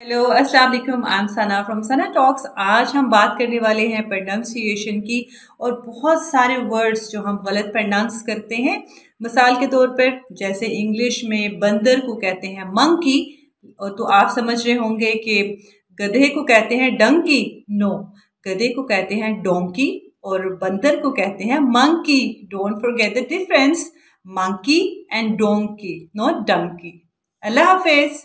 Hello अस्सलाम वालेकुम I am Sana from Sana talks आज हम बात करने वाले हैं प्रनाउंसिएशन की और बहुत सारे वर्ड्स जो हम गलत प्रनाउंस करते हैं। मिसाल के तौर पर, जैसे इंग्लिश में बंदर को कहते हैं मंकी और तो आप समझ रहे होंगे कि गधे को कहते हैं डंकी नो गधे को कहते हैं डोंकी और बंदर को कहते हैं monkey don't forget the difference monkey and donkey not dunky अल्लाह हाफिज़।